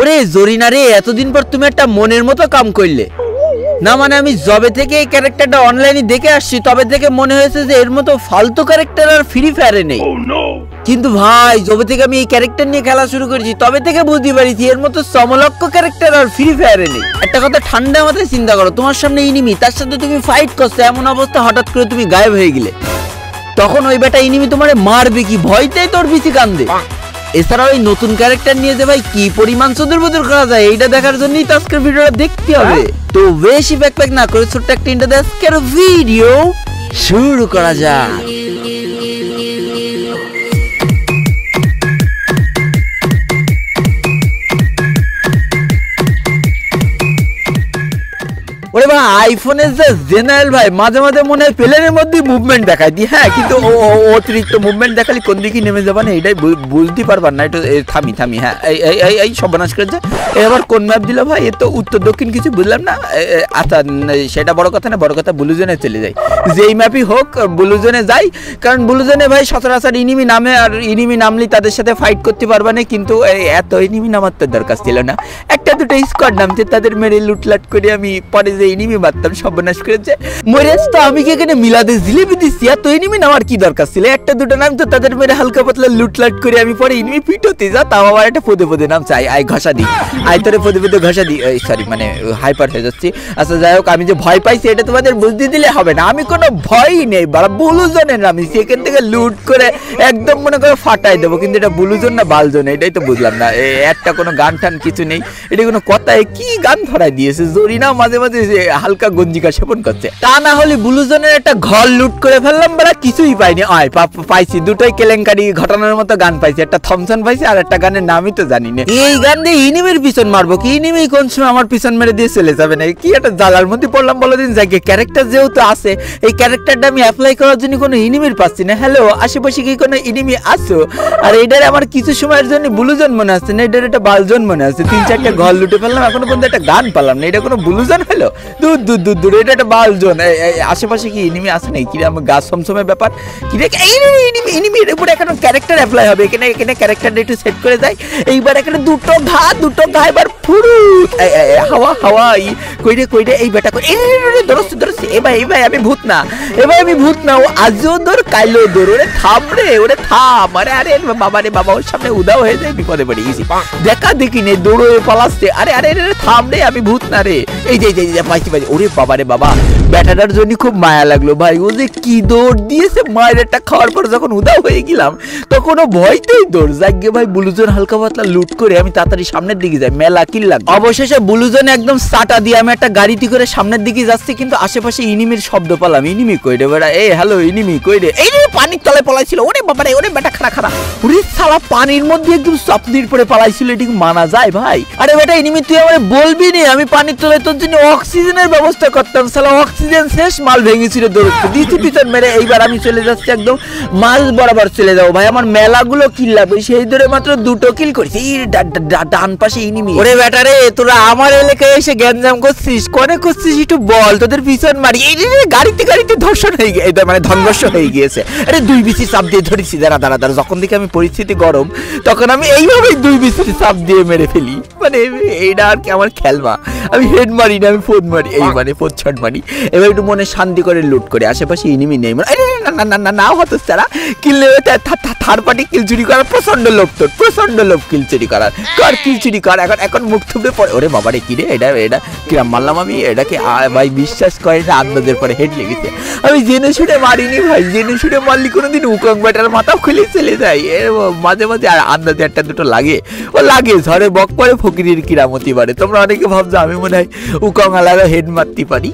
ওরে জরিনা রে এতদিন পর তুমি একটা মনের মতো কাম করলে। না মানে আমি জবে থেকে এই ক্যারেক্টারটা অনলাইনে দেখে আসছি তবে থেকে মনে হয়েছে যে এর মতো ফালতু ক্যারেক্টার আর ফ্রি ফায়ারে নেই। কিন্তু ভাই যবে থেকে আমি এই ক্যারেক্টার নিয়ে খেলা শুরু করেছি তবে থেকে বুঝতে পারিছি এর মতো সমলক্ষ ক্যারেক্টার আর ফ্রি ফায়ারে নেই। একটা কথা ঠান্ডা মাথায় চিন্তা করো তোমার সামনে ইনিমি তার সাথে তুমি ফাইট করছ এমন অবস্থা হঠাৎ করে তুমি গায়েব হয়ে গেলে। তখন ওই বেটা ইনিমি তোমারে মারবে কি? ভয়তেই তোর বেশি কান্দে। এছাড়াও এই নতুন ক্যারেক্টার নিয়ে যে ভাই কি পরিমাণ সুন্দর বদর করা যায় এইটা দেখার জন্যই তো আজকের ভিডিওটা দেখতে হবে। তো বেশি ব্যাকপ্যাক না করে ছোট্ট একটা ইন্টার আজকের ভিডিও শুরু করা যাক। ওরে আইফোনের যে জেনারেল ভাই, মাঝে মাঝে মনে হয় প্লেনের মুভমেন্ট দেখায়। দি হ্যাঁ কিন্তু অতিরিক্ত মুভমেন্ট কোন দিকে নেমে যাবে না, এটাই বুঝতে পারবার না থামি থামি হ্যাঁ এই এই সর্বনাশ করেছে এবার কোন ম্যাপ দিল ভাই? এ তো উত্তর, দক্ষিণ কিছু বুঝলাম না। আচ্ছা সেটা বড় কথা না, বড় কথা ব্লুজনে চলে যাই যেই ম্যাপই হোক ব্লুজনে যাই, কারণ ব্লুজনে ভাই সচরাচর ইনিমি নামে আর ইনিমি নামলি তাদের সাথে ফাইট করতে পারবে না, কিন্তু এত ইনিমি নামার তো দরকার ছিল না। একটা দুটো স্কোয়াড নামছে, তাদের মেরে লুটলাট করে আমি পরে যে ইনিমি মারতাম সর্বনাশ করেছে। তো আমি কি এখানে মিলাদে জিলেবি দিচ্ছি? নামার কি দরকার ছিল? একটা দুটো নাম তো তাদের মেরে হালকা পাতলা লুটলাট করে আমি পরে পিটোতে যা, তাও আবার একটা নাম চাই। ঘষা দিই তোরে ঘষা দিই সরি মানে হাইপার হয়ে যাচ্ছি। আচ্ছা যাই হোক, আমি যে ভয় পাইছি, এটা তোমাদের বুঝতে দিলে হবে না। আমি কোনো ভয়ই নেই, বাড়া, বুলুজনের আমি সেখান থেকে লুট করে একদম মনে করে ফাটাই দেবো, কিন্তু এটা বুলুজন না বালজন, এটাই তো বুঝলাম না। একটা কোনো গান টান কিছু নেই। এটা কোনো কথায় কি গান ধরাই দিয়েছে? জরিনা মাঝে মাঝে হালকা গঞ্জিকা সেবন করছে। তা না হলে বুলুজনের একটা ঘর লুট করে ফেললাম বলা কিছুই পাইনি। পাইছি, দুটোই কেলেঙ্কারি ঘটনার মতো গান পাইছি। একটা থমসন পাইছি, আর একটা গানের নামই তো জানি না। এই গান দিয়ে ইনিমের পিছন মারবো কি? ইনিমি কোন সময় আমার পিছন মেরে দিয়ে চলে যাবে না? কি একটা জ্বালার মধ্যে পড়লাম বলো দিন যাকে। ক্যারেক্টার যেহেতু আছে, এই ক্যারেক্টারটা আমি অ্যাপ্লাই করার জন্য কোনো ইনিমির পাচ্ছি না। হ্যালো আশেপাশে কি কোনো ইনিমি আছো? আর এটার আমার কিছু সময়ের জন্য ব্লুজন মনে আসছে না, এটার একটা বালজন মনে আসছে। তিন চারটা ঘর লুটে ফেললাম, এখনও পর্যন্ত একটা গান পালাম না। এটা কোনো ব্লুজন হলো? দূর দূর দূর দূর। এটা একটা আশেপাশে কি ইনিমি আছে নাকি? কি রে, আমার সমসমের ব্যাপার। কি রে এই রে, ইনিমি ইনিমির উপরে এখন ক্যারেক্টার অ্যাপ্লাই হবে। এখানে এখানে ক্যারেক্টারটা একটু সেট করে দেয়। এইবার এখানে দুটো ঘা দুটো ঘা এবার ফুরুত। হাওয়া হাওয়া কইরে কইরে এই বেটা কই এ ভাই এ ভাই আমি ভূত না। এ ভাই আমি ভূত না। ও আজও ধর কাইলো ধর। ওরে থাম রে ওরে থাম। আরে আরে বাবা রে বাবা ওর সামনে উদাও হয়ে যায় বিপদে পড়ে। গেছি দেখা দেখি নে দৌড়ে পালাচ্ছে। আরে আরে থাম রে আমি ভূত না রে। এই যে এই যে, পাইছি পাইছি ওরে বাবা রে বাবা, ব্যাটাটার জন্য খুব মায়া লাগল ভাই। ও যে কি দৌড় দিয়েছে মায়ের একটা খাওয়ার পর যখন উদাও হয়ে গেলাম তখন ও ভয়তেই দৌড়। যাকে ভাই, বুলুজন হালকা পাতলা লুট করে আমি তাড়াতাড়ি সামনের দিকে যাই। মেলা কিল লাগ অবশেষে বুলুজন একদম সাটা দিয়ে আমি একটা গাড়িতে করে সামনের দিকে যাচ্ছি, কিন্তু আশেপাশে ইনিমির শব্দ পেলাম। ইনিমি কই রে বেড়া? এই হ্যালো ইনিমি কই রে? এই পানির তলায় পলাইছিল। ওরে বাবা রে, ওরে বেটা খারা খারা ওরে সালা পানির মধ্যে একদম স্বপ্নের পরে পালাইছিল, এটি মানা যায় ভাই? আরে বেটা, ইনিমি, তুই আমারে বলবি নি? আমি পানির তলায় তোর জন্য অক্সিজেনের ব্যবস্থা করতাম সালা অক্সিজেন শেষ মাল ভেঙেছিল দৌড়তে। দিচ্ছি পিছন মেরে এইবার আমি চলে যাচ্ছি একদম মাল বরাবর চলে যাব। ভাই আমার মেলাগুলো কিল লাগবে সেই ধরে মাত্র দুটো কিল করেছি। ডান পাশে ইনিমি। ওরে বেটা রে তোরা আমার এলাকায় এসে গ্যাঞ্জাম করছিস কনে করছিস একটু বল তোদের পিছন মারি। এই গাড়িতে গাড়িতে ধর্ষণ হয়ে গিয়ে মানে ধংবর্ষ হয়ে। গিয়েছে। আরে দুই বিসি চাপ দিয়ে ধরেছি দাঁড়া দাঁড়া দাঁড়া যখন থেকে আমি পরিস্থিতি গরম তখন আমি এইভাবেই দুই বিসি চাপ দিয়ে মেরে ফেলি। মানে এইটা আর কি আমার খেলবা আমি হেড মারি না আমি ফোন মারি। এই মানে ফোন ছট মারি। এবার একটু মনে শান্তি করে লুট করে আশেপাশে ইনিমি নেই। মানে, না না না না হতো থার্ড পার্টি কিল চুরি করার প্রচণ্ড লোভ তোর প্রচণ্ড লোভ কিল চুরি করার। কর, কিল চুরি কর, এখন এখন মুখ থুবড়ে পড়ে। ওরে বাবা রে, কি রে, এটা এটা কিরাম মারলাম আমি? এটাকে ভাই বিশ্বাস করে না পরে হেড লেগেছে। আমি জেনে শুনে মারিনি ভাই, জেনে শুনে মারলি কোনোদিন উকং ব্যাটার মাথা খুলে চলে যায়। এর মাঝে মাঝে আর আন্দাজে একটা দুটো লাগে। ও, লাগে, ঝড়ে বক পরে ফকিরের কিরামতি বাড়ে। তোমরা অনেকে ভাবছ, আমি মনে হয় উকং আলাদা হেড মারতে পারি।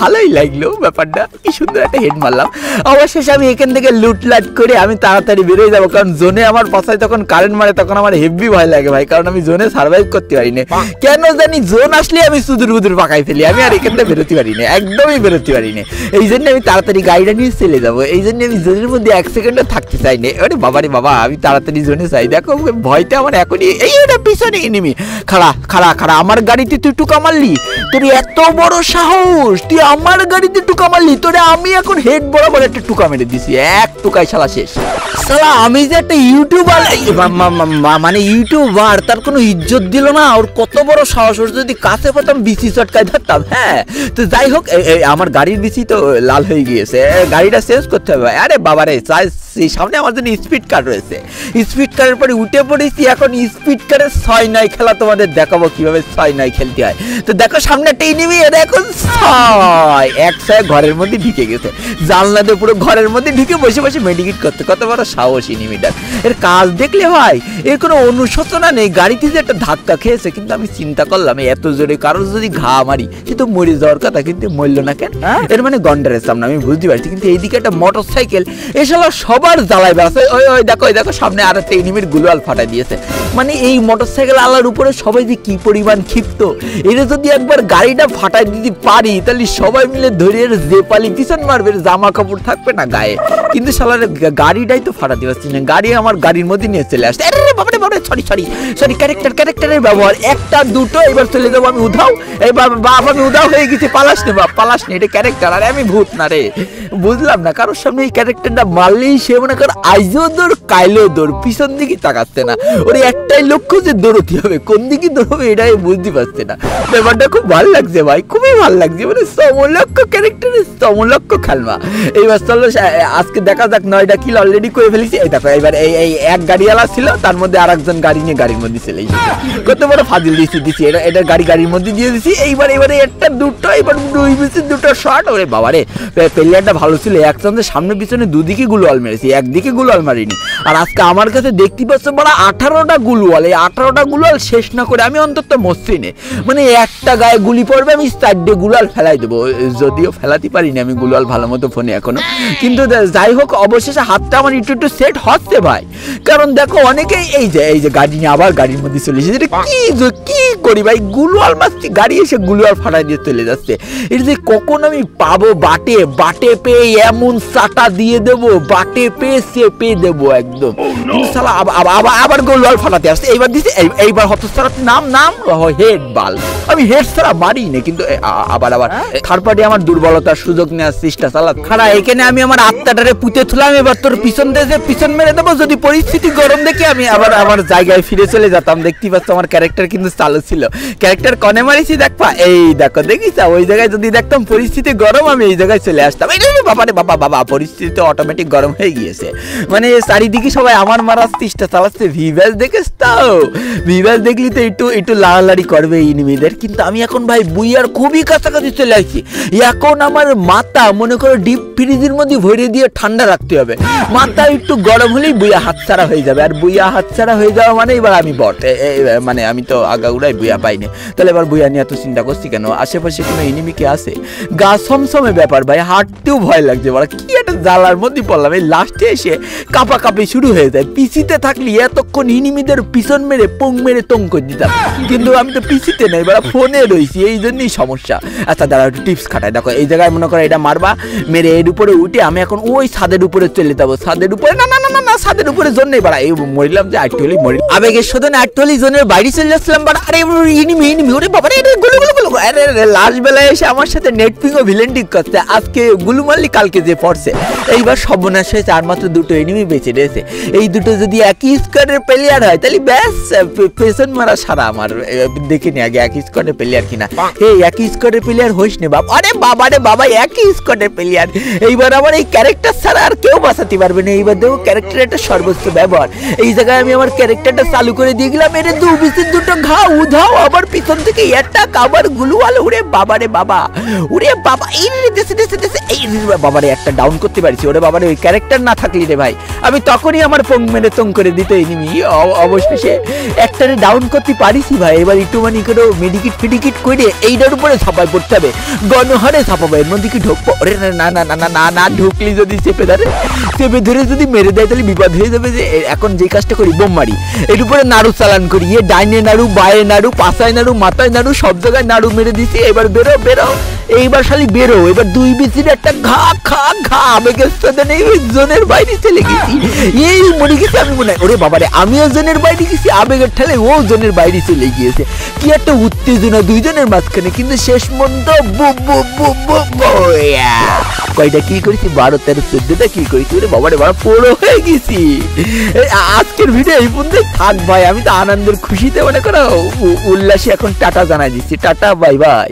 ভালোই লাগল ব্যাপারটা, কি সুন্দর একটা হেড মারলাম। অবশেষে আমি এখান থেকে লুটলাট করে আমি তাড়াতাড়ি বেরোয় যাব। কারণ জোনে আমার পাশায় তখন কারেন্ট মারে তখন আমার হেভি ভয় লাগে ভাই। কারণ আমি জোনে সার্ভাইভ করতে পারি না কেন জানি জোন আসলে আমি সুদূর বুদুর পাকাই ফেলি। আমি আর এখান থেকে বেরোতে পারি না একদমই বেরোতে পারি না এই জন্য আমি তাড়াতাড়ি গাড়িটা নিয়ে চলে যাব। এই জন্য আমি জোনের মধ্যে এক সেকেন্ডও থাকতে চাই না আরে বাবারে বাবা আমি তাড়াতাড়ি জোনে চাই দেখো ভয়টা আমার এখনই এই ওটা পিছনে এনিমি খাড়া খাড়া খাড়া আমার গাড়িতে তুই টুকা মারলি। তোর এত বড় সাহস তুই আমার গাড়িতে টুকা মারলি। তোরে আমি এখন হেড বড় বরাবর একটা টুকা মেরে দিছি, এক টুকাই শালা শেষ। শালা, আমি যে একটা ইউটিউবার মানে ইউটিউবার, তার কোনো ইজ্জত দিল না, ওর কত বড় সাহস, ওর যদি কাছে পেতাম, বিসি চটকায় ধরতাম হ্যাঁ? তো যাই হোক আমার গাড়ির বিসি তো লাল হয়ে গিয়েছে গাড়িটা চেঞ্জ করতে হবে, আরে বাবা রে চাই- সেই সামনে আমার জন্য স্পিড কার রয়েছে। স্পিড কারের পরে উঠে পড়েছি, এখন স্পিড কারের ছয় নয় খেলা তোমাদের দেখাবো কীভাবে ছয় নয় খেলতে হয়। তো দেখো সামনে একটা এনিমি এর এখন ছয়, এক ছয় ঘরের মধ্যে ঢুকে গেছে। জানলা দিয়ে পুরো ঘরের মধ্যে ঢুকে বসে বসে মেডিকেট করতে। কত বড় সাহস এনিমিটার এর কাজ দেখলে ভাই এর কোনো অনুশোচনা নেই। গাড়িতে যে একটা ধাক্কা খেয়েছে কিন্তু আমি চিন্তা করলাম এত জোরে কারোর যদি ঘা মারি সে তো মরে যাওয়ার কথা কিন্তু মরল না কেন? এর মানে গন্ডারের সামনে আমি বুঝতে পারছি। কিন্তু এইদিকে একটা মোটর সাইকেল এসব সবার জ্বালায় বেড়াচ্ছে। ওই ওই দেখো ওই দেখো সামনে আর একটা এনিমির গুলোয়াল ফাটা দিয়েছে। মানে এই মোটর সাইকেল আলার উপরে সবাই যে কি পরিমাণ ক্ষিপ্ত এটা যদি একবার গাড়িটা ফাটাই দিতে পারি তাহলে সবাই মিলে ধরে যে পালি পিছন মারবে জামা কাপড় থাকবে না গায়ে। কিন্তু শালার গাড়িটাই তো ফাটাতে পারছি না। গাড়ি আমার গাড়ির মধ্যে নিয়ে চলে আসছে। আরে বাবারে বাবারে সরি সরি সরি ক্যারেক্টার ক্যারেক্টারের ব্যবহার। একটা, দুটো, এবার চলে যাব আমি উধাও। এই বাপ, আমি উধাও হয়ে গেছি, পালাস নে বাপ, পালাস নে, এটা ক্যারেক্টার আরে আমি ভূত না রে। বুঝলাম না, কারোর সামনে এই ক্যারেক্টারটা মারলেই সে মনে কর আইজও দৌড়, কাইলেও দৌড়, পিছন দিকে তাকাচ্ছে না। ওর একটাই লক্ষ্য যে দৌড়তে হবে, কোন দিকে দৌড়বে এটাই বুঝতে পারছে না। ব্যাপারটা খুব ভালো লাগছে ভাই, খুবই ভালো লাগছে। মানে সমলক্ষ ক্যারেক্টারের সমলক্ষ খেলবা এইবার চলো, সা- আজকে দেখা যাক নয়টা কিল অলরেডি করে ফেলেছি। এই দেখো, এবার এই এই এক গাড়িওয়ালা ছিল, তার মধ্যে আর একজন গাড়ি নিয়ে গাড়ির মধ্যে চলে এসেছে। কত বড় ফাজিল দিয়েছি দিছি, এটা এটা গাড়ি গাড়ির মধ্যে দিয়ে দিছি। এইবার এবারে একটা, দুটো এবার দুই বিসি দুটো শট ওরে বাবারে প্লেয়ারটা ভালো ছিল, একসঙ্গে সামনে পিছনে দুদিকে গুলোয়াল মেরেছি, একদিকে গুলোয়াল মারিনি। আর আজকে আমার কাছে দেখতে পাচ্ছ, বড় আঠারোটা গুলওয়াল, এই আঠারোটা গুলোয়াল শেষ না করে আমি অন্তত মসৃণে। মানে একটা গায়ে গুলি পড়বে, আমি চারটে গুলাল ফেলাই দেবো। যদিও ফেলাতে পারিনি আমি গুলাল ভালো মতো ফোনে এখনও। কিন্তু যাই হোক অবশেষে হাতটা আমার একটু একটু সেট হচ্ছে ভাই। কারণ দেখো অনেকেই এই যে এই যে গাড়ি নিয়ে আবার গাড়ির মধ্যে চলে এসেছে। এটা কি কি করি ভাই? গুলওয়াল মারছি গাড়ি এসে গুলওয়াল ফাটাই দিয়ে চলে যাচ্ছে। এটা যে কখন আমি পাবো বাটে? বাটে পেয়ে এমন চাটা দিয়ে দেবো বাটে পেয়ে চেপে দেবো একদম। কিন্তু শালা আবার আবার আবার গোলওয়াল ফাটাতে আসছে। এইবার দিছে এই- এইবার হতস্তারার নাম নাম হেড বাল আমি হেড সারা মারি না কিন্তু আবার আবার থার্ড পার্টি আমার দুর্বলতার সুযোগ নেওয়ার চেষ্টা চালা খাড়া এখানে আমি আমার আত্মাটারে পুঁতে থুলাম, এবার তোর পিছন দেশে পিছন মেরে দেবো, যদি পরিস্থিতি গরম দেখে আমি আবার আমার জায়গায় ফিরে চলে যেতাম। দেখতে পাচ্ছ আমার ক্যারেক্টার কিন্তু চালু ছিল। ক্যারেক্টার কনে মারিছি দেখবা এই দেখো, দেখিস ওই জায়গায় যদি দেখতাম পরিস্থিতি গরম, আমি এই জায়গায় চলে আসতাম। এই বাবা রে, বাবা বাবা, পরিস্থিতি তো অটোমেটিক গরম হয়ে গিয়েছে। মানে চারিদিকে সবাই আমার মারার চেষ্টা চালাচ্ছে ভিভ্যাস দেখেস তাও ভিভ্যাস দেখলি তো একটু একটু লাড়ালাড়ি করবে ইনিমিদের কিন্তু আমি এখন ভাই, বুইয়ার খুবই কাছাকাছি চলে আসছি। এখন আমার মাথা, মনে করো ডিপ ফ্রিজের মধ্যে ভরে দিয়ে ঠান্ডা রাখতে হবে। মাথা একটু গরম হলেই বুইয়া হাতছাড়া হয়ে যাবে। আর বুইয়া হাতছাড়া হয়ে যাওয়া মানে এবার আমি বট। মানে আমি তো আগাউড়াই বুইয়া পাইনি। তাহলে এবার বুইয়া নিয়ে এত চিন্তা করছি কেন? আশেপাশে কোনো এনিমি কি আছে? গা সমসমে ব্যাপার ভাই, হাঁটতেও ভয় লাগছে। বড় কি একটা জ্বালার মধ্যে পড়লাম। এই লাস্টে এসে কাপা কাপি শুরু হয়ে যায়। পিসিতে থাকলে এতক্ষণ ইনিমিদের পিছন মেরে, পোং মেরে টং করে দিতাম। কিন্তু আমি তো পিসিতে নেই, বড় ফোনে রয়েছি এই জন্যই সমস্যা। আচ্ছা দাঁড়া একটু টিপস খাটায় দেখো, এই জায়গায় মনে করো এটা মারবা, মেরে এর উপরে উঠে আমি এখন ওই ছাদের উপরে চলে যাব। ছাদের উপরে না না না না না ছাদের উপরে জোন নেই বাড়া। এই মরিলাম যে আটটি হলি মরি আবেগের শোধনে আটটি হলি জোনের বাইরে চলে যাচ্ছিলাম বাড়া। আরে ইনিমি ইনিমি ওরে বাবা রে গুলু গুলু গুলু। আরে লাস্ট বেলায় এসে আমার সাথে নেট পিং ও ভিলেন ঠিক করছে। আজকে গুলু মারলি কালকে যে পড়ছে। এইবার সর্বনাশ হয়েছে আর মাত্র দুটো এনিমি বেঁচে রয়েছে। এই দুটো যদি একই স্কোয়াডের প্লেয়ার হয় তাহলে ব্যাস পেছন মারা সারা আমার। এ, দেখে নি আগে একই স্কোয়াডের প্লেয়ার কিনা। এই একই স্কোয়াডের প্লেয়ার হইস নে বাবা আরে বাবা রে বাবা একই স্কোয়াডের প্লেয়ার এইবার আমার এই ক্যারেক্টার ছাড়া আর কেউ বাঁচাতে পারবে না। এইবার দেখো ক্যারেক্টার একটা সর্বোচ্চ ব্যবহার। এই জায়গায় আমি আমার ক্যারেক্টারটা চালু করে দিয়ে গেলাম। এর দু বিসির দুটো ঘা উধাও আবার পিছন থেকে একটা কাবার গুলুয়াল উড়ে বাবা রে বাবা, উড়ে বাবা, এই রে, দেশে দেশে দেশে, এই রে বাবা রে একটা ডাউন করতে পারছি। ওরে বাবা রে ওই ক্যারেক্টার না থাকলি রে ভাই। আমি তখনই আমার পং মেরে তং করে দিত এনিমি। অবশেষে একটারে ডাউন করতে পারিসি ভাই। এবার একটু মানে করে মেডিকিট ফিডিকিট করে এইটার উপরে ছাপায় পড়তে হবে। গণহারে ছাপাবো এর মধ্যে কি ঢুকবো? ওরে না না না না না না ঢুকলি যদি চেপে ধরে চেপে ধরে যদি মেরে দেয়, তাহলে বিপদ হয়ে যাবে যে এখন যে কাজটা করি, বোম মারি। এর উপরে নাড়ু চালান করি, এ, ডাইনে নাড়ু, বায়ে নাড়ু, পাশায় নাড়ু, মাথায় নাড়ু, সব জায়গায় নাড়ু মেরে দিছি, এবার বেরো বেরো। এইবার শালি বেরো, এবার দুই বিচির একটা ঘা খা ঘা, আবেগের সাথে নেই, ওই জোনের বাইরে চলে গেছি। এই মরে গেছি আমি মনে হয়। ওরে বাবারে, আমিও জোনের বাইরে গেছি, আবেগের ঠেলে ও জোনের বাইরে চলে গিয়েছে। কি একটা উত্তেজনা দুইজনের মাঝখানে, কিন্তু শেষ বু কয়টা কি করেছি? বারো তেরো চোদ্দটা কি করেছি? ওরে বাবারে বাবা পুরো হয়ে গেছি। আজকের ভিডিও এই পর্যন্ত থাক ভাই, আমি তো আনন্দের খুশিতে মনে করো উল্লাসে এখন টাটা জানাই দিচ্ছি। Tata bye bye